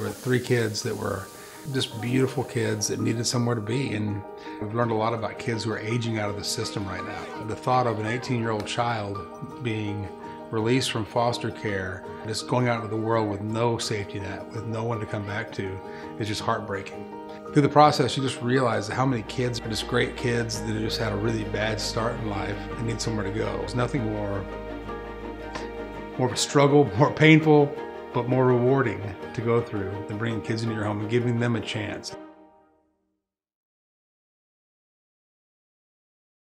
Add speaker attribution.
Speaker 1: There were three kids that were just beautiful kids that needed somewhere to be. And we've learned a lot about kids who are aging out of the system right now. The thought of an 18 year old child being released from foster care, just going out into the world with no safety net, with no one to come back to, is just heartbreaking. Through the process, you just realize how many kids are just great kids that just had a really bad start in life and need somewhere to go. There's nothing more, more of a struggle, more painful, but more rewarding to go through than bringing kids into your home and giving them a chance.